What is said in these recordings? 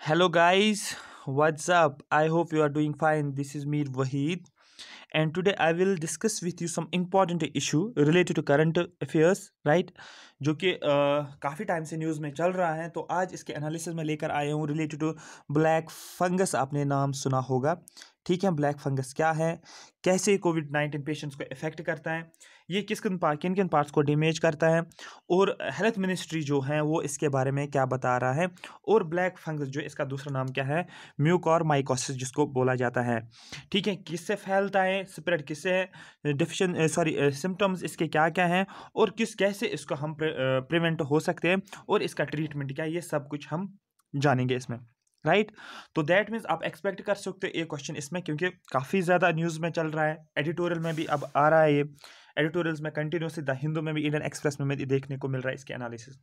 Hello guys what's up I hope you are doing fine this is Mir Wahid and today I will discuss with you some important issue related to current affairs right जो कि काफ़ी time से news में चल रहा है तो आज इसके एनालिसिस में लेकर आया हूँ रिलेटेड टू ब्लैक फंगस आपने नाम सुना होगा। ठीक है ब्लैक फंगस क्या है? कैसे कोविड नाइन्टीन पेशेंट्स को इफ़ेक्ट करता है? ये किस किन पार्ट किन किन पार्ट्स को डैमेज करता है? और हेल्थ मिनिस्ट्री जो है, वो इसके बारे में क्या बता रहा है? और ब्लैक फंगस जो इसका दूसरा नाम क्या है? म्यूकॉर माइकोसिस जिसको बोला जाता है। ठीक है, किससे फैलता है? स्प्रेड किससे डिफिशन सॉरी सिम्टम्स इसके क्या क्या हैं? और किस, कैसे इसको हम प्रिवेंट हो सकते हैं? और इसका ट्रीटमेंट क्या है? ये सब कुछ हम जानेंगे इसमें राइट तो दैट मीन्स आप एक्सपेक्ट कर सकते हो ये क्वेश्चन इसमें, क्योंकि काफ़ी ज़्यादा न्यूज़ में चल रहा है एडिटोरियल में भी अब आ रहा है ये। एडिटोरियल्स में कंटिन्यूसली द हिंदू में भी इंडियन एक्सप्रेस में भी देखने को मिल रहा है इसके एनालिसिस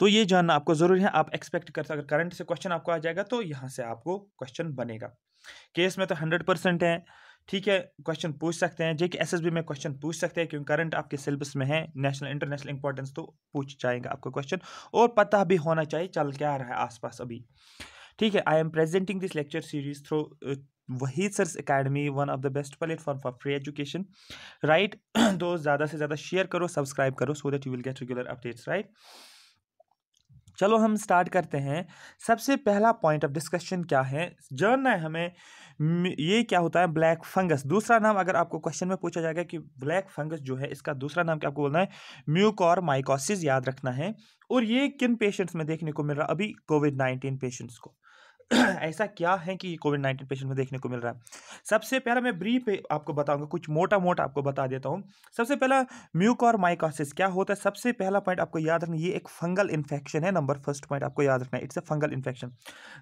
तो ये जानना आपको ज़रूरी है, आप एक्सपेक्ट कर, अगर करंट से क्वेश्चन आपको आ जाएगा तो यहाँ से आपको क्वेश्चन बनेगा। केस में तो हंड्रेड परसेंट है, ठीक है क्वेश्चन पूछ सकते हैं जे कि एस में क्वेश्चन पूछ सकते हैं, क्योंकि करंट आपके सिलेबस में है नेशनल इंटरनेशनल इंपॉर्टेंस तो पूछ जाएगा आपको क्वेश्चन और पता भी होना चाहिए, चल क्या रहा है आसपास अभी। ठीक है I am presenting this lecture series through Wahid sir's academy one of the best platform for free education right तो ज़्यादा से ज़्यादा शेयर करो सब्सक्राइब करो so that you will get regular updates right चलो हम स्टार्ट करते हैं। सबसे पहला पॉइंट ऑफ़ डिस्कशन क्या है? जानना है हमें ये क्या होता है? ब्लैक फंगस दूसरा नाम अगर आपको क्वेश्चन में पूछा जाएगा कि ब्लैक फंगस जो है, इसका दूसरा नाम क्या आपको बोलना है? म्यूकॉर माइकोसिस याद रखना है। और ये किन पेशेंट्स में देखने को मिल रहा अभी कोविड नाइन्टीन पेशेंट्स को। ऐसा क्या है कि कोविड नाइन्टीन पेशेंट में देखने को मिल रहा है? सबसे पहला मैं ब्रीफ आपको बताऊँगा, कुछ मोटा मोटा आपको बता देता हूँ। सबसे पहला म्यूकॉर माइकोसिस क्या होता है? सबसे पहला पॉइंट आपको याद रखना, ये एक फंगल इन्फेक्शन है नंबर फ़र्स्ट पॉइंट आपको याद रखना है it's a fungal infection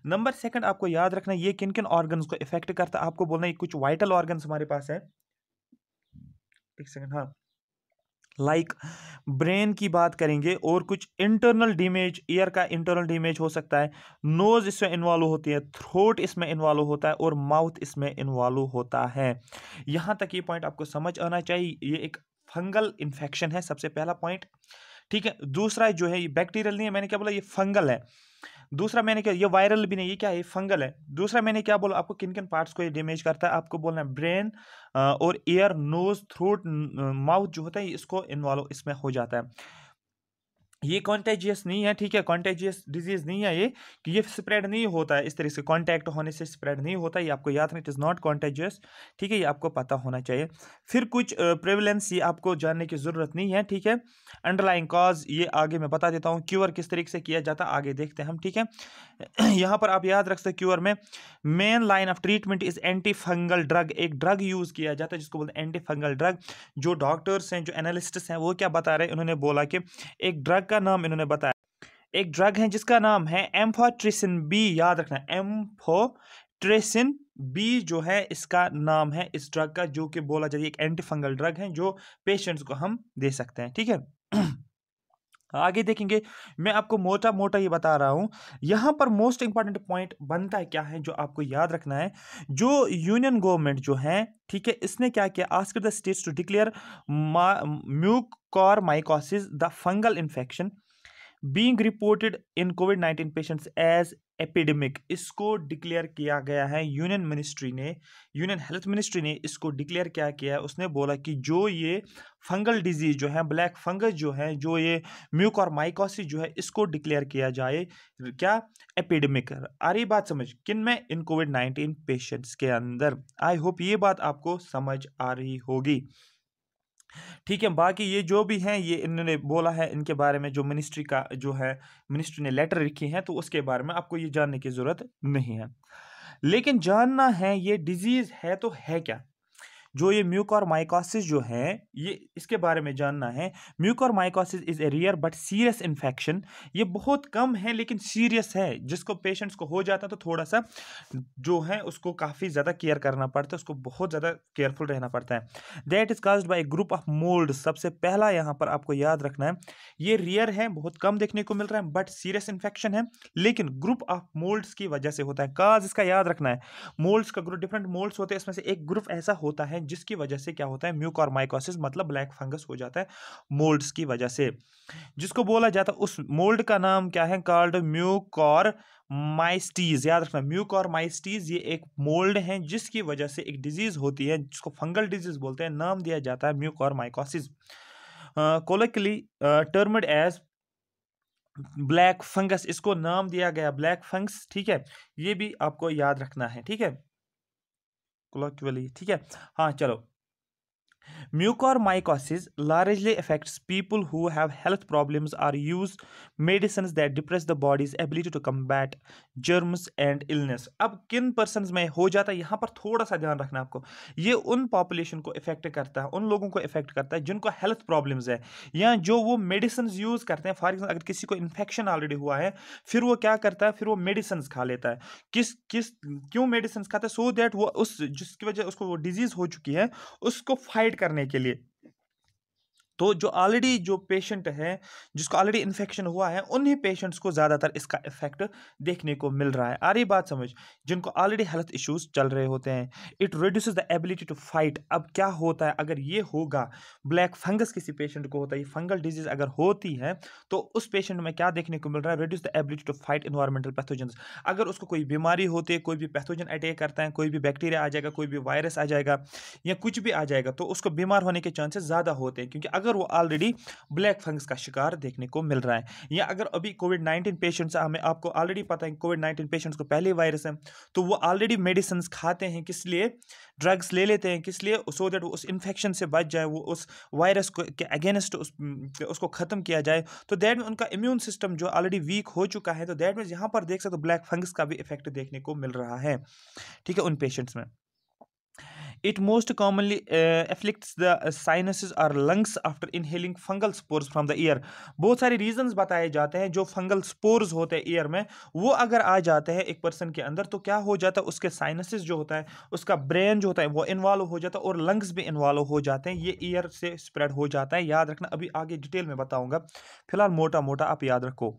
number second आपको याद रखना, ये किन किन ऑर्गन को इफ़ेक्ट करता है? आपको बोलना है कुछ वाइटल ऑर्गन हमारे पास है। एक सेकंड हाँ। लाइक like, ब्रेन की बात करेंगे और कुछ इंटरनल डैमेज ईयर का इंटरनल डैमेज हो सकता है। नोज़ इसमें इन्वॉल्व होती है थ्रोट इसमें इन्वॉल्व होता है और माउथ इसमें इन्वॉल्व होता है। यहाँ तक ये पॉइंट आपको समझ आना चाहिए ये एक फंगल इन्फेक्शन है सबसे पहला पॉइंट ठीक है दूसरा जो है ये बैक्टीरियल नहीं है मैंने क्या बोला ये फंगल है। दूसरा मैंने क्या, ये वायरल भी नहीं ये क्या है फंगल है? दूसरा मैंने क्या बोला, आपको किन किन पार्ट्स को ये डैमेज करता है? आपको बोलना है ब्रेन और ईयर नोज़ थ्रोट माउथ जो होता है, इसको इन्वॉल्व इसमें हो जाता है। ये कॉन्टेजियस नहीं है, ठीक है? कॉन्टेजियस डिज़ीज़ नहीं है ये, कि ये स्प्रेड नहीं होता है। इस तरह से कॉन्टैक्ट होने से स्प्रेड नहीं होता, ये आपको याद नहीं इट इज़ नॉट कॉन्टेजियस ठीक है? ये आपको पता होना चाहिए। फिर कुछ प्रेवलेंस ये आपको जानने की ज़रूरत नहीं है, ठीक है? अंडरलाइन कॉज ये आगे मैं बता देता हूँ क्यूअर किस तरीके से किया जाता आगे देखते हैं हम, ठीक है? यहाँ पर आप याद रख सकते क्यूअर में main line of treatment is anti fungal drug एक ड्रग यूज़ किया जाता है, जिसको बोलते हैं एंटी फंगल ड्रग जो डॉक्टर्स हैं, जो एनालिस्ट्स हैं, वो क्या बता रहे हैं? उन्होंने बोला कि एक ड्रग का नाम इन्होंने बताया। एक ड्रग है जिसका नाम है एम्फोट्रिसिन बी, याद रखना, एम्फोट्रेसिन बी जो है, इसका नाम है इस ड्रग का, जो कि बोला जाए एक एंटी फंगल ड्रग है, जो पेशेंट्स को हम दे सकते हैं, ठीक है? आगे देखेंगे, मैं आपको मोटा मोटा ये बता रहा हूँ, यहाँ पर मोस्ट इंपॉर्टेंट पॉइंट बनता है क्या है, जो आपको याद रखना है, जो यूनियन गवर्नमेंट जो है, ठीक है, इसने क्या किया asked the states to declare mucor mycosis the fungal infection being reported in COVID nineteen patients as epidemic, इसको डिक्लेयर किया गया है यूनियन मिनिस्ट्री ने। यूनियन हेल्थ मिनिस्ट्री ने इसको डिक्लेयर क्या किया है? उसने बोला कि जो ये फंगल डिज़ीज़ जो है, ब्लैक फंगस जो है, जो ये म्यूक और माइकोसिस जो है, इसको डिक्लेयर किया जाए, क्या? एपिडेमिक। आ रही बात समझ, किन में? इन कोविड नाइन्टीन पेशेंट्स के अंदर। आई होप ये बात आपको समझ आ रही होगी। ठीक है, बाकी ये जो भी हैं, ये इन्होंने बोला है इनके बारे में, जो मिनिस्ट्री का, जो है मिनिस्ट्री ने लेटर लिखी है तो उसके बारे में आपको ये जानने की ज़रूरत नहीं है। लेकिन जानना है, ये डिज़ीज़ है तो है क्या? जो ये म्यूकॉर माइकोसिस जो है, ये इसके बारे में जानना है। Mucor mycosis is a rare but serious infection. ये बहुत कम है लेकिन सीरियस है। जिसको पेशेंट्स को हो जाता तो थोड़ा सा जो है उसको काफ़ी ज़्यादा केयर करना पड़ता है, उसको बहुत ज़्यादा केयरफुल रहना पड़ता है। That is caused by a group of mould सबसे पहला यहाँ पर आपको याद रखना है, ये रियर है, बहुत कम देखने को मिल रहा है, बट सीरियस इन्फेक्शन है। लेकिन ग्रुप ऑफ़ मोल्ड्स की वजह से होता है। काज इसका याद रखना है, मोल्ड्स का ग्रुप, डिफरेंट मोल्ड्स होते हैं, इसमें से एक ग्रुप ऐसा होता है हैं जिसकी वजह से क्या होता है म्यूक और माइकोसिस मतलब ब्लैक फंगस हो जाता है मोल्ड्स की वजह से। जिसको बोला जाता है, उस मोल्ड का नाम क्या है कॉल्ड म्यूक और माइस्टीज याद रखना म्यूक और माइस्टीज ये एक मोल्ड है, जिसकी वजह से एक डिज़ीज़ होती है, जिसको फंगल डिज़ीज़ बोलते हैं, नाम दिया जाता है म्यूक और mycosis colloquially termed as black fungus इसको नाम दिया गया ब्लैक फंगस ठीक है? ये भी आपको याद रखना है, ठीक है? कोलोक्वली ठीक है? हाँ चलो। Mucormycosis largely affects people who have health problems or use medicines that depress the body's ability to combat germs and illness. अब किन पर्सन में हो जाता है? यहाँ पर थोड़ा सा ध्यान रखना आपको। ये उन पॉपुलेशन को इफ़ेक्ट करता है, उन लोगों को इफ़ेक्ट करता है जिनको हेल्थ प्रॉब्लम्स है। या जो वो मेडिसिन यूज़ करते हैं फॉर एग्ज़ाम्पल अगर किसी को इन्फेक्शन ऑलरेडी हुआ है, फिर वो क्या करता है? फिर वो मेडिसिन खा लेता है। किस किस, क्यों मेडिसिन खाता है? सो दैट वो उस, जिसकी वजह उसको वो डिज़ीज़ हो चुकी है, उसको फाइट करने के लिए। तो जो ऑलरेडी जो पेशेंट है, जिसको ऑलरेडी इन्फेक्शन हुआ है, उन्हीं पेशेंट्स को ज़्यादातर इसका इफ़ेक्ट देखने को मिल रहा है। आ रही बात समझ, जिनको ऑलरेडी हेल्थ इश्यूज़ चल रहे होते हैं it reduce the ability to fight अब क्या होता है? अगर ये होगा ब्लैक फंगस किसी पेशेंट को होता है फंगल डिज़ीज़ अगर होती है तो उस पेशेंट में क्या देखने को मिल रहा है? Reduce the ability to fight environmental pathogen अगर उसको कोई बीमारी होती है, कोई भी पैथोजन अटैक करता है, कोई भी बैक्टीरिया आ जाएगा, कोई भी वायरस आ जाएगा, या कुछ भी आ जाएगा तो उसको बीमार होने के चांसेस ज़्यादा होते हैं, क्योंकि अगर अगर वो ऑलरेडी ब्लैक फंगस का शिकार देखने को मिल रहा है, या अगर अभी कोविड नाइन्टीन पेशेंट्स हमें आपको ऑलरेडी पता है कोविड नाइन्टीन पेशेंट्स को पहले वायरस है तो वो ऑलरेडी मेडिसिन खाते हैं, किस लिए? ड्रग्स ले लेते हैं, किस लिए? सो दैट वो उस इन्फेक्शन से बच जाए, वो उस वायरस को के अगेंस्ट उस उसको ख़त्म किया जाए तो दैट में उनका इम्यून सिस्टम जो ऑलरेडी वीक हो चुका है तो दैट मीन्स यहाँ पर देख सकते हो ब्लैक फंगस का भी इफ़ेक्ट देखने को मिल रहा है, ठीक है, उन पेशेंट्स में। Most commonly uh, afflicts the sinuses or lungs after inhaling fungal spores from the ear. बहुत सारे रीजंस बताए जाते हैं जो फंगल स्पोर्स होते हैं ईयर में। वो अगर आ जाते हैं एक पर्सन के अंदर तो क्या हो जाता है? उसके साइनसिस जो होता है उसका ब्रेन जो होता है वो इन्वॉल्व हो जाता है और लंग्स भी इन्वॉल्व हो जाते हैं। ये ईयर से स्प्रेड हो जाता है। याद रखना अभी आगे डिटेल में बताऊँगा। फ़िलहाल मोटा मोटा आप याद रखो।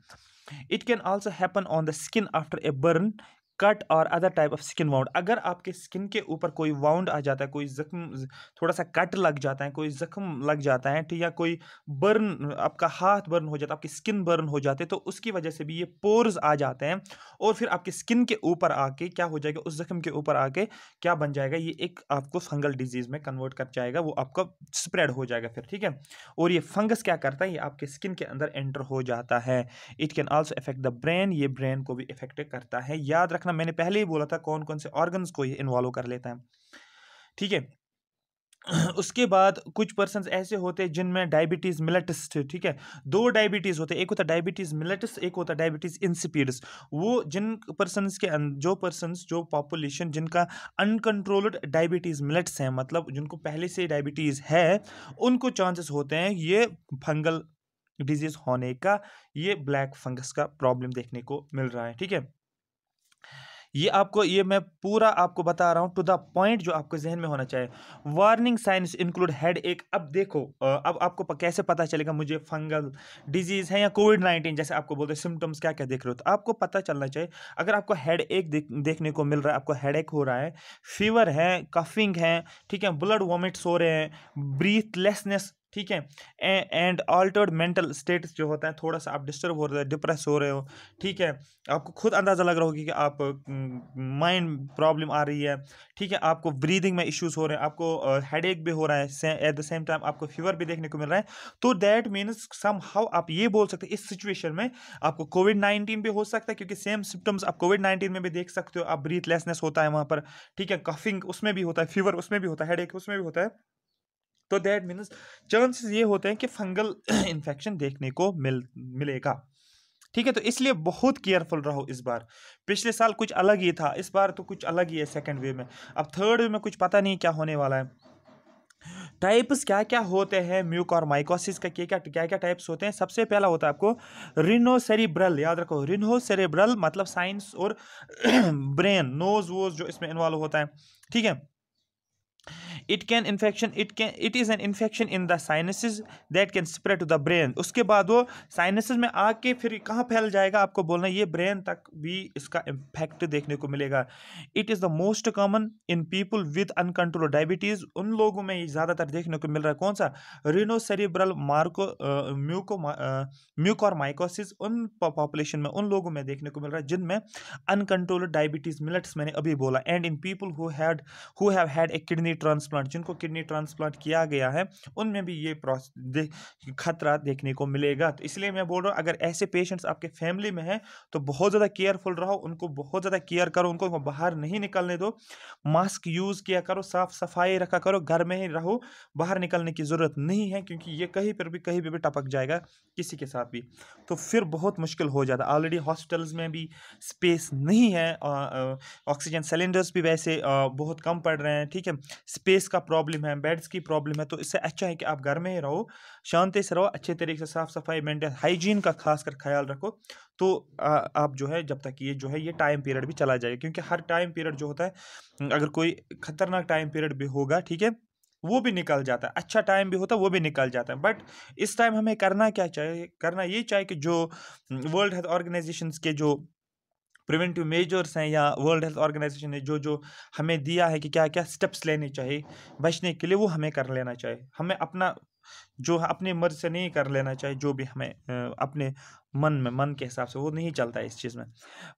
It can also happen on the skin after a burn cut और other type of skin wound. अगर आपके स्किन के ऊपर कोई वाउंड आ जाता है, कोई जख्म थोड़ा सा कट लग जाता है, कोई जख्म लग जाता है ठीक या कोई बर्न, आपका हाथ बर्न हो जाता है, आपकी स्किन बर्न हो जाते हैं तो उसकी वजह से भी ये पोर्स आ जाते हैं और फिर आपकी स्किन के ऊपर आके क्या हो जाएगा, उस जख्म के ऊपर आके क्या बन जाएगा, ये एक आपको फंगल डिज़ीज़ में कन्वर्ट कर जाएगा, वो आपका स्प्रेड हो जाएगा फिर, ठीक है? और ये फंगस क्या करता है, ये आपके स्किन के अंदर एंटर हो जाता है। It can also effect the brain, ये ब्रेन को भी इफ़ेक्ट करता है। याद रखना मैंने पहले ही बोला था कौन कौन से ऑर्गन्स को ये इन्वॉल्व कर लेता है। ठीक है? उसके बाद कुछ पर्सन ऐसे होते हैं जिनमें डायबिटीज़ मिलेटस ठीक है? दो डायबिटीज़ होते हैं। एक होता है डायबिटीज़ मिलेटस एक होता है डायबिटीज़ इंसिपीडस वो जिन पर्सनस के जो पर्सनस जो पॉपुलेशन जिनका अनकंट्रोल्ड डायबिटीज़ मिलेट्स हैं मतलब जिनको पहले से डायबिटीज़ है, उनको चांसेस होते हैं ये फंगल डिज़ीज़ होने का, ये ब्लैक फंगस का प्रॉब्लम देखने को मिल रहा है, ठीक है? ये आपको ये मैं पूरा आपको बता रहा हूँ टू द पॉइंट जो आपको जहन में होना चाहिए। वार्निंग साइंस इंक्लूड हेड एक अब देखो अब आपको कैसे पता चलेगा मुझे फंगल डिज़ीज़ है या कोविड नाइन्टीन जैसे आपको बोलते हैं सिम्टम्स क्या क्या देख रहे हो? तो आपको पता चलना चाहिए अगर आपको हेड एक देख, देखने को मिल रहा है आपको हेड हो रहा है फीवर है कफिंग है ठीक है ब्लड वॉमिट्स हो रहे हैं ब्रीथलेसनेस ठीक है? एंड ऑल्टर्ड मेंटल स्टेटस जो होता है, थोड़ा सा आप डिस्टर्ब हो रहे हो डिप्रेस हो रहे हो, ठीक है? आपको खुद अंदाज़ा लग रहा होगा कि आप माइंड प्रॉब्लम आ रही है, ठीक है? आपको ब्रीदिंग में इश्यूज़ हो रहे हैं, आपको हेड एक भी हो रहा है एट द सेम टाइम आपको फीवर भी देखने को मिल रहा है। तो दैट मीन्स सम हाउ आप ये बोल सकते हैं, इस सिचुएशन में आपको कोविड नाइन्टीन भी हो सकता है, क्योंकि सेम सिम्टम्स आप कोविड नाइन्टीन में भी देख सकते हो, आप ब्रीथलेसनेस होता है वहाँ पर, ठीक है? कफिंग उसमें भी होता है फीवर उसमें भी होता है हेड उसमें भी होता है। तो दैट मीन्स चांसेस ये होते हैं कि फंगल इन्फेक्शन देखने को मिल, मिलेगा। ठीक है तो इसलिए बहुत केयरफुल रहो इस बार। पिछले साल कुछ अलग ही था, इस बार तो कुछ अलग ही है सेकेंड वेव में। अब थर्ड वेव में कुछ पता नहीं क्या होने वाला है। टाइप्स क्या क्या होते हैं? म्यूक और माइकोसिस का क्या क्या क्या क्या टाइप्स होते हैं? सबसे पहला होता है आपको रिनोसेरिब्रल याद रखो रिनोसेरिब्रल मतलब साइंस और ब्रेन नोज़ वोज जो इसमें इन्वॉल्व होता है। ठीक है? It can infection it can it is an infection in the sinuses that can spread to the brain उसके बाद वो साइनसिस में आके फिर कहाँ फैल जाएगा आपको बोलना ये ब्रेन तक भी इसका इम्फेक्ट देखने को मिलेगा। It is the most common in people with uncontrol diabetes उन लोगों में ज़्यादातर देखने को मिल रहा है कौन सा? रिनो सेरिब्रल मार्को म्यूको म्यूकॉर माइकोसिस उन पॉपुलेशन में, उन लोगों में देखने को मिल रहा है जिनमें अनकंट्रोल डायबिटीज़ मिलट्स मैंने अभी बोला। And in people who had who have had a kidney transplant जिनको किडनी ट्रांसप्लांट किया गया है उनमें भी ये दे, खतरा देखने को मिलेगा। तो इसलिए मैं बोल रहा हूँ अगर ऐसे पेशेंट्स आपके फैमिली में हैं तो बहुत ज़्यादा केयरफुल रहो उनको बहुत ज़्यादा केयर करो उनको बाहर नहीं निकलने दो। मास्क यूज़ किया करो साफ़ सफ़ाई रखा करो घर में ही रहो बाहर निकलने की ज़रूरत नहीं है क्योंकि ये कहीं पर भी कहीं पर भी टपक जाएगा किसी के साथ भी। तो फिर बहुत मुश्किल हो जाता ऑलरेडी हॉस्पिटल्स में भी स्पेस नहीं है ऑक्सीजन सिलेंडर्स भी वैसे बहुत कम पड़ रहे हैं ठीक है? स्पेस का प्रॉब्लम है बेड्स की प्रॉब्लम है तो इससे अच्छा है कि आप घर में ही रहो शांति से रहो अच्छे तरीके से साफ़ सफ़ाई मेंटेन हाइजीन का खास कर ख्याल रखो तो आ, आप जो है जब तक ये जो है ये टाइम पीरियड भी चला जाएगा क्योंकि हर टाइम पीरियड जो होता है अगर कोई खतरनाक टाइम पीरियड भी होगा ठीक है वो भी निकल जाता है अच्छा टाइम भी होता है वो भी निकल जाता है बट इस टाइम हमें करना क्या चाहिए करना ये चाहिए कि जो वर्ल्ड हेल्थ ऑर्गेनाइजेशन के जो प्रिवेंटिव मेजर्स हैं या वर्ल्ड हेल्थ ऑर्गेनाइजेशन ने जो जो हमें दिया है कि क्या क्या स्टेप्स लेने चाहिए, बचने के लिए वो हमें कर लेना चाहिए। हमें अपना जो अपने मर्ज से नहीं कर लेना चाहिए जो भी हमें अपने मन में, मन के हिसाब से, वो नहीं चलता है इस चीज़ में।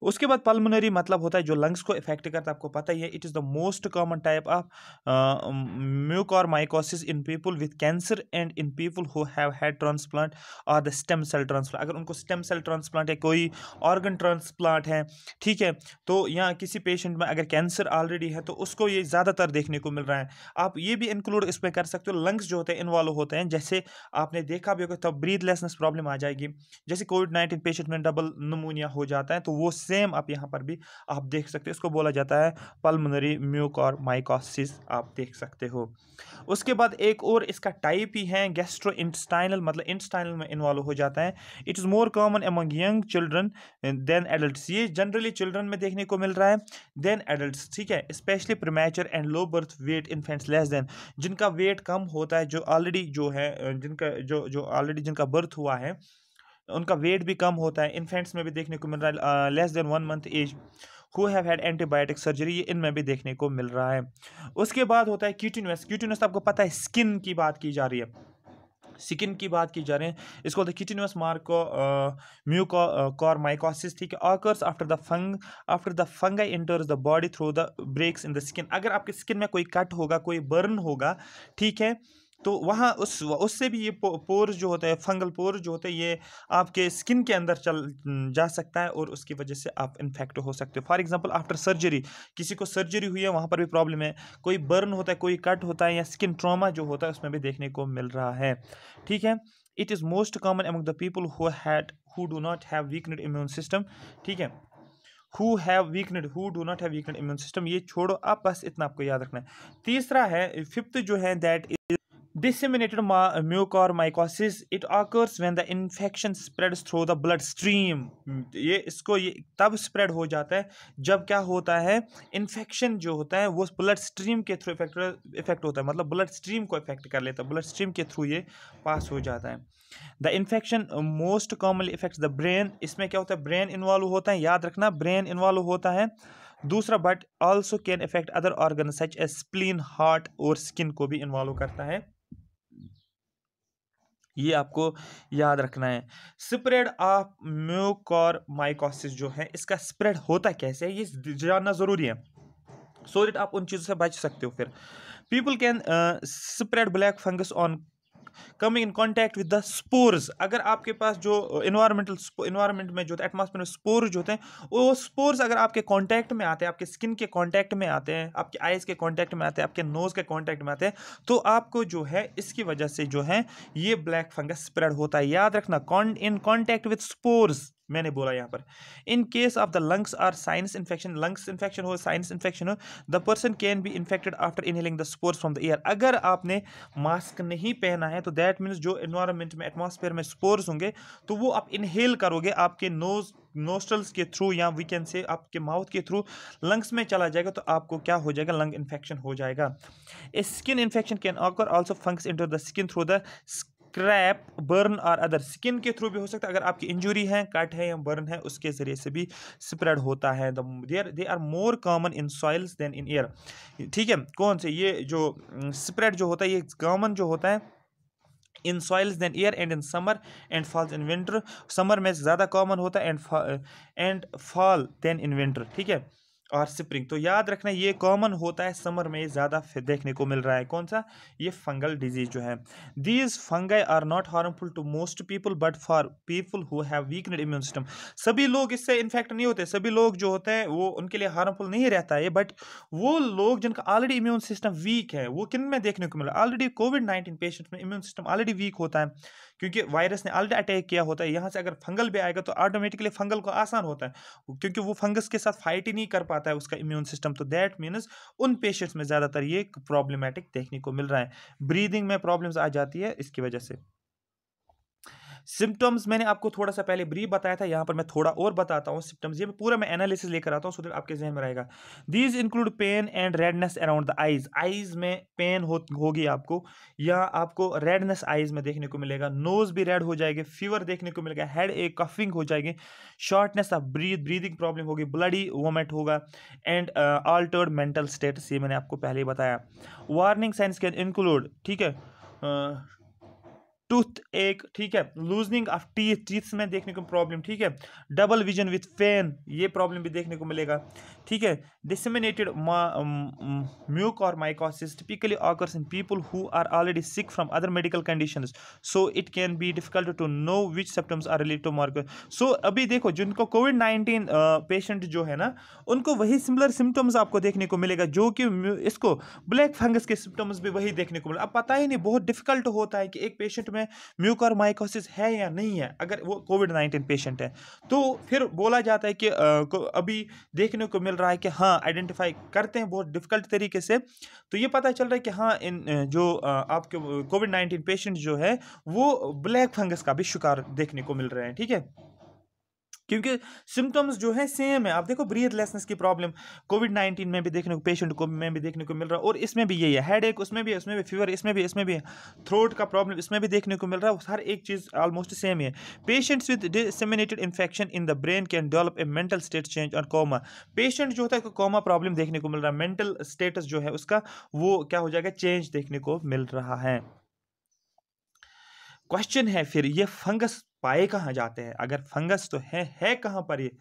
उसके बाद पल्मोनरी मतलब होता है जो लंग्स को इफ़ेक्ट करता है, आपको पता ही है it is the most common type of mucormycosis in people with cancer and in people who have had transplant और द स्टेम सेल ट्रांसप्लांट अगर उनको स्टेम सेल ट्रांसप्लांट है कोई ऑर्गन ट्रांसप्लांट है, ठीक है तो यहाँ किसी पेशेंट में अगर कैंसर ऑलरेडी है तो उसको ये ज़्यादातर देखने को मिल रहा है। आप ये भी इंक्लूड इसमें कर सकते हो लंग्स जो होते हैं इन्वॉल्व होते हैं, जैसे आपने देखा भी होगा, तब ब्रीथलेसनेस प्रॉब्लम आ जाएगी। जैसे कोविड कोविड नाइन्टीन पेशेंट में डबल नमूनिया हो जाता है तो वो सेम आप यहाँ पर भी आप देख सकते हो। इसको बोला जाता है पल्मोनरी म्यूक और माइकोसिस आप देख सकते हो। उसके बाद एक और इसका टाइप ही है गैस्ट्रो इंटस्टाइनल मतलब इंटस्टाइनल में इन्वॉल्व हो जाता है। It is more common among young children than adult ये जनरली चिल्ड्रन में देखने को मिल रहा है देन एडल्ट ठीक है? Specially premature and low birth weight infants less than जिनका वेट कम होता है, जो ऑलरेडी जो है जिनका जो जो ऑलरेडी जिनका बर्थ हुआ है, उनका वेट भी कम होता है। इन्फेंट्स में भी देखने को मिल रहा है less than one month age who have had antibiotic surgery ये इनमें भी देखने को मिल रहा है। उसके बाद होता है क्यूटिनस क्यूटिनस आपको पता है स्किन की बात की जा रही है। स्किन की बात की जा रही है। इसको किटिनस मार्को म्यूको कॉर माइकोसिस ठीक है? Occurs after the फंग after the fungi enters the body through the breaks in the skin अगर आपके स्किन में कोई कट होगा, कोई बर्न होगा, ठीक है? तो वहाँ उस उससे भी ये पोर्स जो होते हैं, फंगल पोर्स जो होते हैं, ये आपके स्किन के अंदर चल जा सकता है और उसकी वजह से आप इन्फेक्ट हो सकते हो। फॉर एग्जांपल, आफ्टर सर्जरी, किसी को सर्जरी हुई है, वहाँ पर भी प्रॉब्लम है। कोई बर्न होता है, कोई कट होता है या स्किन ट्रामा जो होता है, उसमें भी देखने को मिल रहा है। ठीक है? It is most common among the people who had, who do not have weakened immune system. ठीक है? Who have weakened, who do not have weakened immune system, ये छोड़ो, आप बस इतना आपको याद रखना है। तीसरा है, फिफ्थ जो है, that disseminated mucormycosis it occurs when the infection spreads through the blood stream ये इसको ये तब स्प्रेड हो जाता है जब क्या होता है इन्फेक्शन जो होता है वो ब्लड स्ट्रीम के थ्रू इफ़ेक्ट इफ़ेक्ट होता है। मतलब ब्लड स्ट्रीम को इफ़ेक्ट कर लेता है। ब्लड स्ट्रीम के थ्रू ये पास हो जाता है। The infection most commonly affects the brain इसमें क्या होता है? ब्रेन इन्वॉल्व होता है। याद रखना ब्रेन इन्वॉल्व होता है। दूसरा but also can affect other organ such as spleen heart और स्किन को भी इन्वॉल्व करता है। ये आपको याद रखना है। स्प्रेड ऑफ़ म्यूकॉर माइकोसिस जो है, इसका स्प्रेड होता कैसे है, ये जानना ज़रूरी है। सो so दैट आप उन चीज़ों से बच सकते हो फिर। People can spread black fungus on coming in contact with the spores अगर आपके पास जो इन्वायरमेंटल इन्वायरमेंट में जो होता है एटमॉस्फेयर में स्पोर्स जो होते हैं, वो स्पोर्स अगर आपके कॉन्टैक्ट में आते हैं, आपके स्किन के कॉन्टैक्ट में आते हैं, आपके आइज़ के कॉन्टैक्ट में आते हैं, आपके नोज़ के कॉन्टैक्ट में आते हैं तो आपको जो है, इसकी वजह से जो है, ये ब्लैक फंगस स्प्रेड होता है। याद रखना इन कॉन्टैक्ट विद स्पोर्स मैंने बोला यहाँ पर। In case of the lungs or sinus infection lungs infection हो साइनस इन्फेक्शन हो the person can be infected after inhaling the spores from the air अगर आपने मास्क नहीं पहना है तो दैट मीन्स जो इन्वायरमेंट में एटमोसफेयर में स्पोर्स होंगे तो वो आप इनहेल करोगे आपके नोज़ नोस्टल्स के थ्रू या वी कैन से आपके माउथ के थ्रू लंग्स में चला जाएगा तो आपको क्या हो जाएगा? लंग इन्फेक्शन हो जाएगा। Skin infection can occur also fungus enter the skin through the scrape, burn और अदर स्किन के थ्रू भी हो सकता है। अगर आपकी इंजुरी है, कट है या बर्न है, उसके ज़रिए से भी स्प्रेड होता है। There they are more common in soils than in air. ठीक है, कौन से? ये जो स्प्रेड जो होता है, ये कॉमन जो होता है in soils than air and in summer and falls in winter. Summer में ज़्यादा कॉमन होता है and and fall than in winter. ठीक है और स्प्रिंग तो याद रखना, ये कॉमन होता है समर में, ज़्यादा देखने को मिल रहा है। कौन सा? ये फंगल डिज़ीज़ जो है। These fungi are not harmful to most people but for people who have weakened immune system सभी लोग इससे इन्फेक्ट नहीं होते। सभी लोग जो होते हैं, वो उनके लिए हार्मफुल नहीं रहता है बट वो लोग जिनका ऑलरेडी इम्यून सिस्टम वीक है, वो किन में देखने को मिला ऑलरेडी कोविड नाइन्टीन पेशेंट में इम्यून सिस्टम ऑलरेडी वीक होता है। क्योंकि वायरस ने ऑलरेडी अटैक किया होता है, यहाँ से अगर फंगल भी आएगा तो ऑटोमेटिकली फंगल को आसान होता है। क्योंकि वो फंगस के साथ फाइट ही नहीं कर पाता है उसका इम्यून सिस्टम तो दैट मीन्स उन पेशेंट्स में ज़्यादातर ये प्रॉब्लमेटिक देखने को मिल रहा है। ब्रीदिंग में प्रॉब्लम्स आ जाती है, इसकी वजह से। सिम्टम्स मैंने आपको थोड़ा सा पहले ब्रीफ बताया था यहाँ पर मैं थोड़ा और बताता हूँ सिम्टम्स ये पूरा मैं एनालिसिस लेकर आता हूँ सो दैट आपके जहन में रहेगा। These include pain and redness around the eyes eyes में पेन हो होगी आपको या आपको रेडनेस आइज़ में देखने को मिलेगा। नोज़ भी रेड हो जाएगी फीवर देखने को मिलेगा हेड एक कफिंग हो जाएगी। Shortness of breath breathing problem होगी ब्लडी वोमेट होगा एंड आल्टर्ड मेंटल स्टेटस ये मैंने आपको पहले ही बताया। वार्निंग साइंस कैन इंक्लूड ठीक है? Uh, टूथ एक, ठीक है? लूजनिंग ऑफ़ टीथ टीथ में देखने को प्रॉब्लम ठीक है? डबल विजन विथ फ़ैन ये प्रॉब्लम भी देखने को मिलेगा, ठीक है? Disseminated mucormycosis typically occurs in people who are already sick from other medical condition so it can be difficult to know which symptoms are related to marker so अभी देखो, जिनको कोविड नाइन्टीन पेशेंट जो है ना, उनको वही similar symptoms आपको देखने को मिलेगा, जो कि इसको ब्लैक फंगस के सिम्टम्स भी वही देखने को मिलेगा। अब पता ही नहीं, बहुत डिफ़िकल्ट होता है कि एक पेशेंट में में म्यूकर माइकोसिस है या नहीं है, अगर वो कोविड नाइन्टीन पेशेंट है तो फिर बोला जाता है कि अभी देखने को मिल रहा है कि हाँ आइडेंटिफाई करते हैं बहुत डिफ़िकल्ट तरीके से। तो ये पता चल रहा है कि हाँ इन जो आपके कोविड नाइन्टीन पेशेंट जो है, वो ब्लैक फंगस का भी शिकार देखने को मिल रहे हैं, ठीक है? क्योंकि सिम्टम्स जो है सेम है। आप देखो ब्रीथलेसनेस की प्रॉब्लम कोविड नाइन्टीन में भी देखने को पेशेंट को में भी देखने को मिल रहा है और इसमें भी यही है। हेड एक उसमें भी उसमें भी फीवर इसमें भी इसमें भी है। थ्रोट का प्रॉब्लम इसमें भी देखने को मिल रहा है। हर एक चीज़ ऑलमोस्ट सेम है patients with disseminated infection in the brain can develop a mental state change और कोमा पेशेंट जो होता है कोमा प्रॉब्लम देखने को मिल रहा है। मेंटल स्टेटस जो है, उसका वो क्या हो जाएगा? चेंज देखने को मिल रहा है। क्वेश्चन है फिर, ये फंगस पाए कहाँ जाते हैं? अगर फंगस तो है है कहाँ पर ये?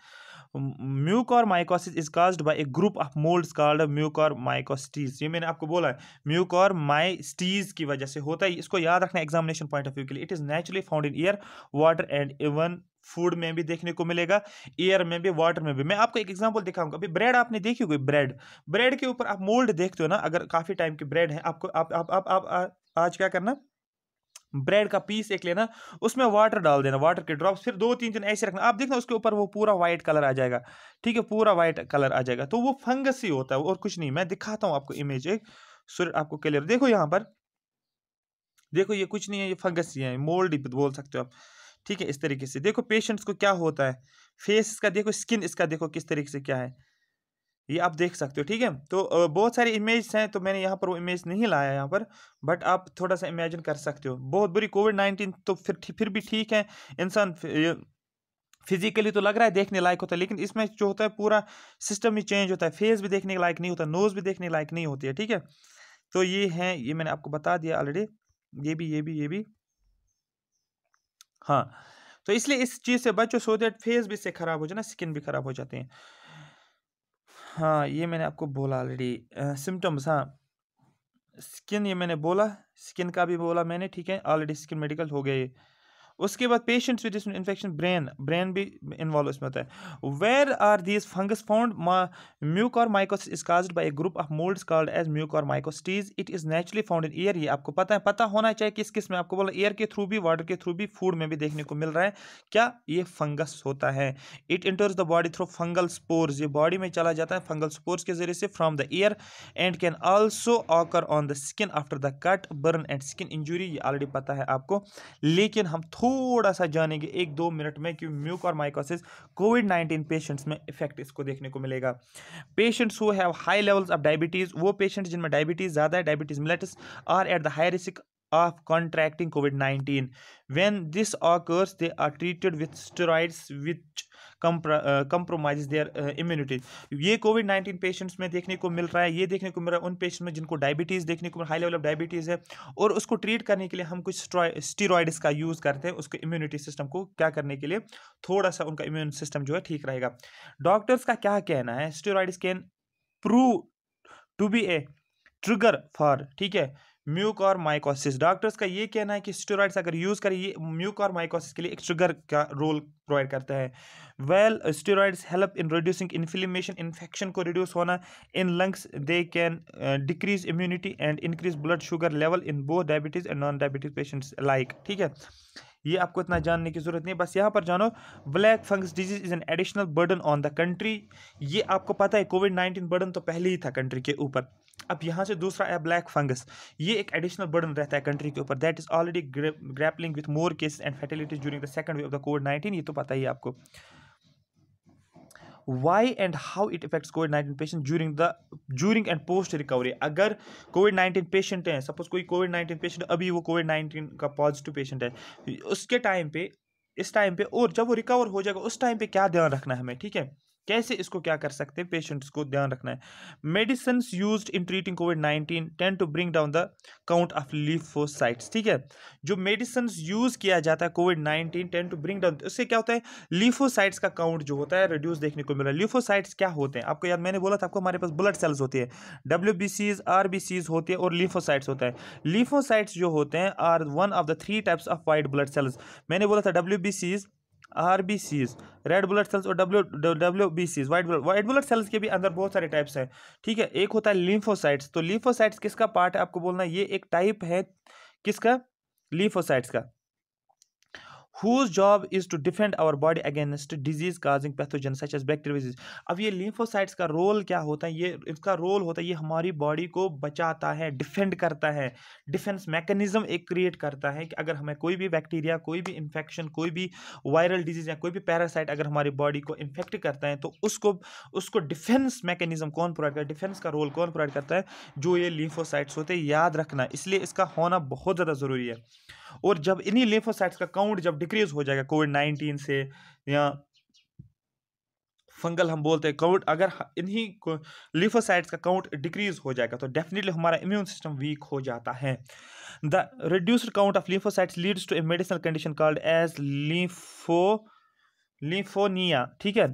Mucormycosis is caused by a group of moulds called mucormycetes. ये मैंने आपको बोला है म्यूकॉर माइस्टीज की वजह से होता है। इसको याद रखना एग्जामिनेशन पॉइंट ऑफ़ व्यू के लिए। It is naturally found in air water and even food में भी देखने को मिलेगा। एयर में भी वाटर में भी। मैं आपको एक एग्जांपल दिखाऊँगा। अभी ब्रेड आपने देखी होगी? ब्रेड ब्रेड के ऊपर आप मोल्ड देखते हो ना? अगर काफ़ी टाइम की ब्रेड है आपको आप आप आप, आप, आप आज क्या करना? ब्रेड का पीस एक लेना, उसमें वाटर डाल देना, वाटर के ड्रॉप्स, फिर दो तीन दिन ऐसे रखना। आप देखना उसके ऊपर वो पूरा वाइट कलर आ जाएगा। ठीक है, पूरा वाइट कलर आ जाएगा। तो वो फंगस ही होता है और कुछ नहीं। मैं दिखाता हूँ आपको इमेज एक। सूर्य, आपको क्लियर? देखो यहाँ पर। देखो ये कुछ नहीं है, ये फंगस ही है, मोल्ड बोल सकते हो आप। ठीक है, इस तरीके से। देखो पेशेंट्स को क्या होता है? फेस का देखो स्किन इसका, देखो किस तरीके से क्या है। ये आप देख सकते हो, ठीक है? तो बहुत सारी इमेज हैं तो मैंने यहाँ पर वो इमेज नहीं लाया यहाँ पर, बट आप थोड़ा सा इमेजिन कर सकते हो। बहुत बुरी कोविड नाइन्टीन तो फिर फिर भी ठीक है, इंसान फिजिकली तो लग रहा है देखने लायक होता है, लेकिन इसमें जो होता है पूरा सिस्टम ही चेंज होता है। फेस भी देखने लायक नहीं होता, नोज़ भी देखने लायक नहीं होती है, ठीक है? तो ये हैं, ये मैंने आपको बता दिया ऑलरेडी ये भी ये भी ये भी। हाँ तो इसलिए इस चीज़ से बचो सो दैट फेस भी इससे ख़राब हो जाए ना स्किन भी ख़राब हो जाते हैं। हाँ ये मैंने आपको बोला ऑलरेडी सिम्टम्स हाँ। स्किन ये मैंने बोला स्किन का भी बोला मैंने, ठीक है ऑलरेडी स्किन मेडिकल हो गए उसके बाद patients with infection brain brain भी इन्वॉल्व इसमें होता है। Where are these fungus found mucormycosis is caused by a group of moulds called as mucormycetes it is naturally found in air ये आपको पता है, पता होना चाहिए किस किसमें। आपको बोला एयर के थ्रू भी वाटर के थ्रू भी फ़ूड में भी देखने को मिल रहा है। क्या ये फंगस होता है? It enters the body through fungal spores ये बॉडी में चला जाता है फंगल स्पोर्स के ज़रिए से from the air and can also occur on the skin after the cut burn and skin injury ये ऑलरेडी पता है आपको। लेकिन हम थोड़ा सा जानेंगे एक दो मिनट में कि म्यूक और माइकोसिस कोविड नाइन्टीन पेशेंट्स में इफ़ेक्ट इसको देखने को मिलेगा patients who have high levels of diabetes वो पेशेंट जिनमें डायबिटीज़ ज़्यादा है diabetes mellitus are at the high risk of contracting COVID-19. When this occurs, they are treated with steroids which compromise their immunity ये COVID nineteen patients में देखने को मिल रहा है, ये देखने को मिल रहा है उन पेशेंट में जिनको डायबिटीज़ देखने को हाई लेवल ऑफ़ डायबिटीज़ है, और उसको ट्रीट करने के लिए हम कुछ स्टीरोइड्स का यूज़ करते हैं, उसके इम्यूनिटी सिस्टम को क्या करने के लिए, थोड़ा सा उनका इम्यून सिस्टम जो है ठीक रहेगा। डॉक्टर्स का क्या कहना है? Steroids can prove to be a trigger for ठीक है? म्यूक और माइकोसिस डॉक्टर्स का ये कहना है कि स्टेरॉइड्स अगर यूज़ करें, ये म्यूक और माइकोसिस के लिए एक शुगर का रोल प्रोवाइड करता है। Well steroids help in reducing inflammation infection को रिड्यूस होना in lungs they can decrease immunity and increase blood sugar level in both diabetes and non diabetes patients like ठीक है? ये आपको इतना जानने की ज़रूरत नहीं बस यहाँ पर जानो black fungus disease is an additional burden on the country ये आपको पता है कोविड नाइन्टीन बर्डन तो पहले ही था कंट्री के ऊपर। अब यहाँ से दूसरा है ब्लैक फंगस ये एक एडिशनल बर्डन रहता है कंट्री के ऊपर. That is already grappling with more cases and fatalities during the second wave of the COVID nineteen ये तो पता ही आपको. Why and how it affects COVID-19 patient during the, during and post recovery? अगर COVID-19 patient है suppose कोई COVID-19 patient, अभी वो COVID-19 का पॉजिटिव पेशेंट है, उसके टाइम पे, इस टाइम पे, और जब वो रिकवर हो जाएगा, उस टाइम पे क्या ध्यान रखना है हमें, ठीक है? कैसे इसको क्या कर सकते हैं? पेशेंट्स को ध्यान रखना है। Medicine use in treating COVID nineteen tend to bring down the count of lymphocytes ठीक है? जो मेडिसिन यूज़ किया जाता है COVID nineteen tend to bring down उससे क्या होता है? लीफोसाइट्स का काउंट जो होता है रिड्यूस देखने को मिल लीफोसाइट्स क्या होते हैं? आपको याद, मैंने बोला था, आपको हमारे पास ब्लड सेल्स होती है। W B Cs R B Cs होती है और लीफोसाइट्स होता है। लीफोसाइट्स जो होते हैं are one of the three types of white blood cells मैंने बोला था W B Cs R B Cs red blood cells और W W B Cs white blood white blood cells के भी अंदर बहुत सारे टाइप्स हैं, ठीक है? एक होता है लिम्फोसाइट्स तो लिम्फोसाइट्स किसका पार्ट है आपको बोलना ये एक टाइप है किसका? लिम्फोसाइट्स का। Whose job is to defend our body against disease causing pathogen such as bacterial disease. अब ये lymphocytes का रोल क्या होता है? ये इसका रोल होता है, ये हमारी बॉडी को बचाता है डिफेंड करता है। डिफेंस मैकेनिज्म एक क्रिएट करता है कि अगर हमें कोई भी बैक्टीरिया कोई भी इन्फेक्शन कोई भी वायरल डिज़ीज़ या कोई भी पैरासाइट अगर हमारी बॉडी को इन्फेक्ट करता है तो उसको उसको डिफेंस मैकेनिज्म कौन प्रोवाइड करता है? डिफेंस का रोल कौन प्रोवाइड करता है? जो ये लिम्फोसाइट्स होते हैं, याद रखना। इसलिए इसका होना बहुत ज़्यादा ज़रूरी है। और जब इन्हीं लिम्फोसाइट्स का काउंट जब डिक्रीज हो जाएगा कोविड नाइन्टीन से, या फंगल हम बोलते हैं काउंट अगर इन्हीं लिफोसाइट्स का काउंट डिक्रीज हो जाएगा तो डेफिनेटली हमारा इम्यून सिस्टम वीक हो जाता है। The reduced count of lymphocytes leads to a medicinal condition called as lympho lymphopenia ठीक है?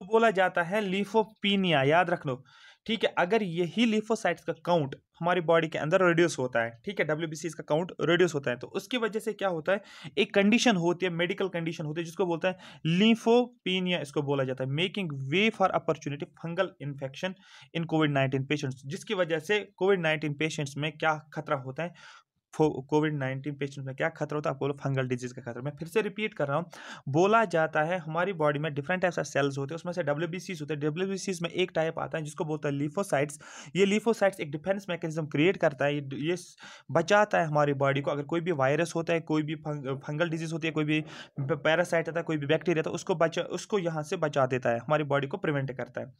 बोला जाता है लिफोपीनिया याद रख लो। ठीक है, अगर यही लिफोसाइट्स का काउंट हमारी बॉडी के अंदर रिड्यूस होता है, ठीक है डब्ल्यू का काउंट रिड्यूस होता है तो उसकी वजह से क्या होता है, एक कंडीशन होती है मेडिकल कंडीशन होती है, जिसको बोलते हैं लिम्फोपीनिया इसको बोला जाता है making way for opportunity fungal infection in COVID nineteen patients जिसकी वजह से कोविड नाइन्टीन पेशेंट्स में क्या खतरा होता है कोविड नाइन्टीन पेशेंट में क्या खतरा होता है आपको फंगल डिज़ीज़ का खतरा। मैं फिर से रिपीट कर रहा हूँ। बोला जाता है, हमारी बॉडी में डिफरेंट टाइप्स ऑफ़ सेल्स होते हैं, उसमें से डब्ल्यू होते हैं। डब्ल्यू में एक टाइप आता है, जिसको बोलता है लिफोसाइट्स ये लिफोसाइट्स एक डिफेंस मैकेनिज्म क्रिएट करता है, ये बचाता है हमारी बॉडी को। अगर कोई भी वायरस होता है, कोई भी फंगल डिज़ीज़ होती है, कोई भी पैरासाइट आता है, कोई भी बैक्टीरिया था उसको बचा, उसको यहाँ से बचा देता है, हमारी बॉडी को प्रिवेंट करता है।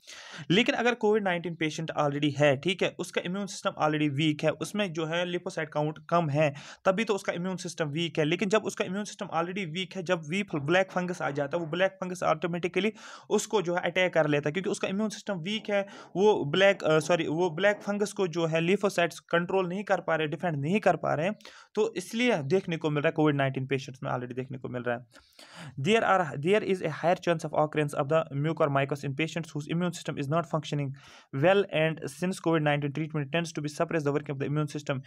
लेकिन अगर कोविड नाइन्टीन पेशेंट ऑलरेडी है, ठीक है, उसका इम्यून सिस्टम ऑलरेडी वीक है, उसमें जो है लिपोसाइट काउंट कम कम है, तभी तो उसका इम्यून सिस्टम वीक है। लेकिन जब उसका इम्यून सिस्टम ऑलरेडी वीक है, जब वी ब्लैक फंगस आ जाता है, वो ब्लैक फंगस ऑटोमेटिकली उसको जो है अटैक कर लेता है, क्योंकि उसका इम्यून सिस्टम वीक है, वो ब्लैक सॉरी वो ब्लैक फंगस को जो है लिफोसाइट्स कंट्रोल नहीं कर पा रहे डिफेंड नहीं कर पा रहे तो इसलिए देखने को मिल रहा है कोविड नाइन्टीन पेशेंट्स में ऑलरेडी देखने को मिल रहा है। There are there is a higher chance of occurrence of the mucormycosis in patients whose immune system is not functioning well and since COVID nineteen treatment tends to be suppress the working of the immune system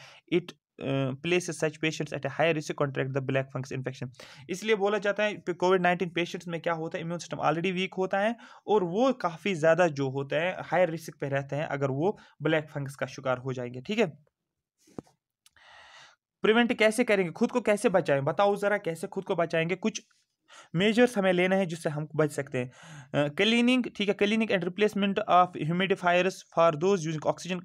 it place such patients at a high risk contract the black fungus infection इसलिए बोला जाता है COVID nineteen patients में क्या होता है? Immune system already weak होता है और वो काफ़ी ज़्यादा जो होता है हाई रिस्क पे रहते हैं अगर वो ब्लैक फंगस का शिकार हो जाएँगे, ठीक है? प्रिवेंट कैसे करेंगे? खुद को कैसे बचाएँ? बताओ ज़रा कैसे खुद को बचाएँगे? कुछ मेजर्स हमें लेना है जिससे हम बच सकते हैं। क्लीनिंग ठीक है cleaning and replacement of humidifiers for those using oxygen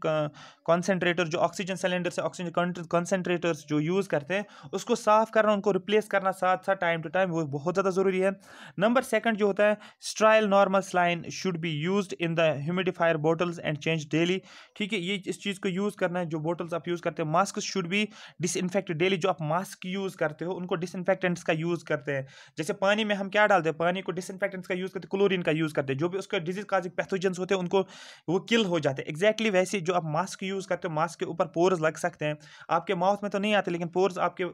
concentrator जो ऑक्सीजन सिलेंडर से ऑक्सीजन कॉन्सेंट्रेटर्स जो यूज़ करते हैं, उसको साफ़ करना, उनको रिप्लेस करना साथ साथ टाइम टू टाइम वो बहुत ज़्यादा ज़रूरी है। नंबर सेकंड जो होता है sterile normal saline should be use in the humidifier bottles and change daily ठीक है, ये इस चीज़ को यूज़ करना है, जो बोटल्स आप यूज़ करते हैं mask should be disinfect daily जो आप मास्क यूज़ करते हो, उनको डिसइनफेक्टेंट्स का यूज़ करते हैं। जैसे पानी में हम क्या डालते हैं? पानी को डिसइनफेक्टेंट्स का यूज़ करते क्लोरीन का यूज़ करते जो भी उसके डिज़ीज़ काजिक पैथोजेंस होते हैं, उनको वो किल हो जाते हैं। एक्जैक्टली वैसे जो आप मास्क यूज़ करते हो मास्क के ऊपर पोर्स लग सकते हैं। आपके माउथ में तो नहीं आते, लेकिन पोर्स आपके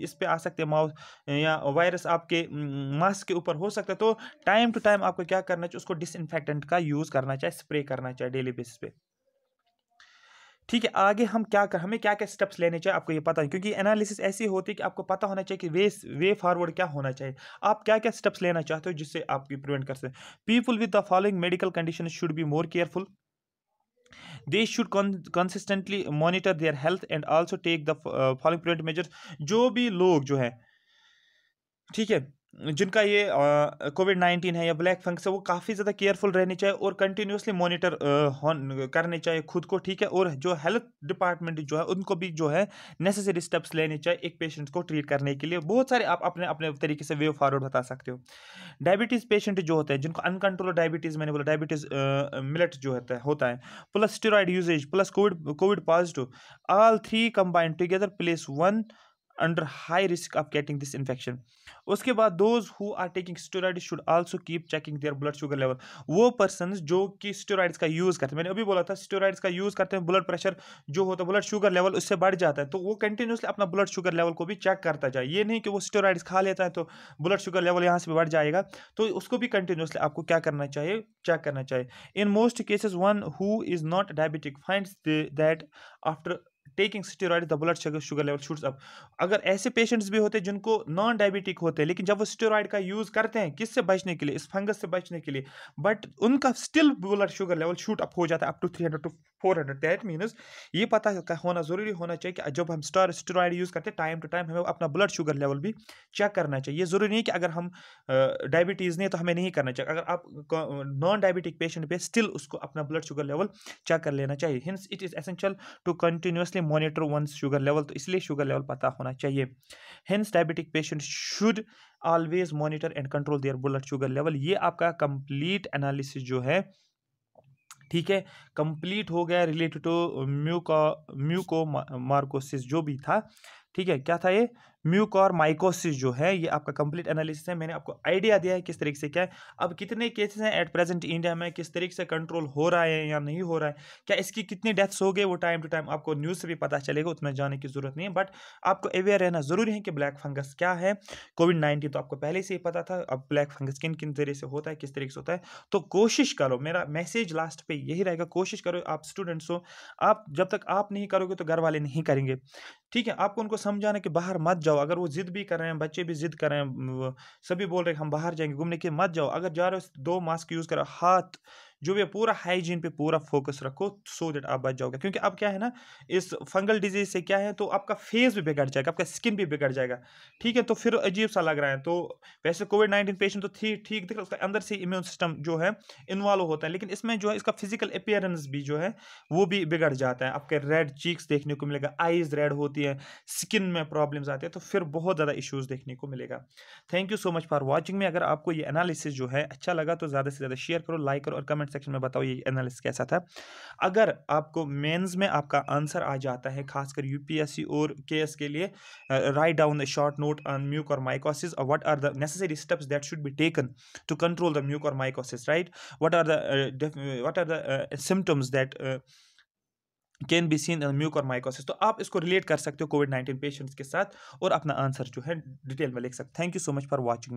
इस पर आ सकते हैं माउथ या वायरस आपके मास्क के ऊपर हो सकता है। तो टाइम टू टाइम आपको क्या करना चाहिए, उसको डिसइनफेक्टेंट का यूज़ करना चाहिए स्प्रे करना चाहिए डेली बेसिस पे। ठीक है, आगे हम क्या कर, हमें क्या क्या स्टेप्स लेने चाहिए, आपको ये पता है क्योंकि एनालिसिस ऐसी होती है कि आपको पता होना चाहिए कि वे वे फॉरवर्ड क्या होना चाहिए। आप क्या क्या स्टेप्स लेना चाहते हो जिससे आप प्रिवेंट कर सकते people with the following medical condition should be more careful they should consistently monitor their health and also take the following prevent measures जो भी लोग जो है, ठीक है जिनका ये कोविड नाइन्टीन है या ब्लैक फंक्स है वो काफ़ी ज़्यादा केयरफुल रहनी चाहिए और कंटिन्यूसली मॉनिटर करने चाहिए खुद को, ठीक है? और जो हेल्थ डिपार्टमेंट जो है, उनको भी जो है, नेसेसरी स्टेप्स लेने चाहिए एक पेशेंट को ट्रीट करने के लिए। बहुत सारे आप अपने अपने तरीके से वे फॉरवर्ड बता सकते हो। डायबिटीज़ पेशेंट जो होते हैं, जिनको अनकंट्रोल डायबिटीज़ मैंने बोला डायबिटीज़ मिलट जो होता है होता है plus steroid usages plus COVID COVID positive all three combined together place one under high risk of getting this infection उसके बाद those who are taking steroid should also keep checking their blood sugar level वो person जो कि steroids का use करते हैं, मैंने अभी बोला था स्टेरॉइड्स का यूज़ करते हैं ब्लड प्रेशर जो होता है ब्लड शुगर लेवल उससे बढ़ जाता है तो वो कंटिन्यूसली अपना ब्लड शुगर लेवल को भी चेक करता जाए। ये नहीं कि वो स्टेरॉइड्स खा लेता है तो ब्लड शुगर लेवल यहाँ से बढ़ जाएगा तो उसको भी कंटिन्यूसली आपको क्या करना चाहिए? चेक करना चाहिए। In most cases one who is not diabetic find that after taking steroid the blood sugar level shoots up अगर ऐसे पेशेंट्स भी होते हैं जिनको नॉन डायबिटिक होते हैं लेकिन जब वो स्टेरॉइड का यूज़ करते हैं, किससे बचने के लिए? इस फंगस से बचने के लिए. बट उनका still blood sugar level shoot up हो जाता है up to three hundred to four hundred that means ये पता होना ज़रूरी होना चाहिए कि जब हम स्टार स्टेरॉइड यूज़ करते हैं टाइम टू टाइम हमें अपना ब्लड शुगर लेवल भी चेक करना चाहिए। ये ज़रूरी नहीं कि अगर हम डायबिटीज़ नहीं तो हमें नहीं करना चाहिए। अगर आप नॉन डायबिटिक पेशेंट पे स्टिल उसको अपना ब्लड शुगर लेवल चेक कर लेना चाहिए। Hence it is essential to continuously monitor one sugar level तो इसलिए शुगर लेवल पता होना चाहिए। Hence diabetic patient should always monitor and control their blood sugar level ये आपका कंप्लीट एनालिसिस जो है ठीक है? कंप्लीट हो गया related to muco muco mucormycosis जो भी था। ठीक है? क्या था ये? म्यूकॉर माइकोसिस जो है, ये आपका कंप्लीट एनालिसिस है। मैंने आपको आइडिया दिया है किस तरीके से क्या है। अब कितने केसेस हैं एट प्रेजेंट इंडिया में, किस तरीके से कंट्रोल हो रहा है या नहीं हो रहा है, क्या इसकी कितनी डेथ्स हो गए वो टाइम टू टाइम आपको न्यूज़ से भी पता चलेगा, उतना जाने की ज़रूरत नहीं है। बट आपको अवेयर रहना ज़रूरी है कि ब्लैक फंगस क्या है। कोविड नाइन्टीन तो आपको पहले से ही पता था, अब ब्लैक फंगस किन किन तरीके से होता है, किस तरीके से होता है। तो कोशिश करो, मेरा मैसेज लास्ट पे यही रहेगा, कोशिश करो आप स्टूडेंट्स हो, आप जब तक आप नहीं करोगे तो घर वाले नहीं करेंगे। ठीक है, आपको उनको समझाना कि बाहर मत जाओ। अगर वो जिद भी कर रहे हैं, बच्चे भी जिद कर रहे हैं सभी बोल रहे हैं हम बाहर जाएँगे, घूमने के मत जाओ। अगर जा रहे हो दो मास्क यूज़ करो, हाथ जो भी पूरा हाइजीन पे पूरा फोकस रखो सो दैट आप बच जाओगे। क्योंकि अब क्या है ना, इस फंगल डिज़ीज़ से क्या है तो आपका फेस भी बिगड़ जाएगा, आपका स्किन भी बिगड़ जाएगा। ठीक है तो फिर अजीब सा लग रहा है। तो वैसे कोविड नाइन्टीन पेशेंट तो ठीक ठीक दिख रहा उसका अंदर से इम्यून सिस्टम जो है इन्वॉल्व होता है। लेकिन इसमें जो है, इसका फ़िज़िकल अपियरेंस भी जो है, वो भी बिगड़ जाता है। आपके रेड चीक्स देखने को मिलेगा आईज रेड होती है स्किन में प्रॉब्लम्स आते हैं तो फिर बहुत ज़्यादा इशूज़ देखने को मिलेगा। Thank you so much for watching में अगर आपको ये एनालिसिस जो है अच्छा लगा तो ज़्यादा से ज़्यादा शेयर करो लाइक करो और कमेंट सेक्शन में बताओ ये एनालिसिस कैसा था। अगर आपको मेंस में आपका आंसर आ जाता है, खासकर यूपीएससी और केएस के लिए right down the short note on mucormycosis और what are the necessary steps that should be taken to control the mucormycosis right what are the what are the symptoms that can be seen mucormycosis तो आप इसको relate कर सकते हो Covid nineteen patients के साथ और अपना आंसर जो है डिटेल में लिख सकते thank you so much for watching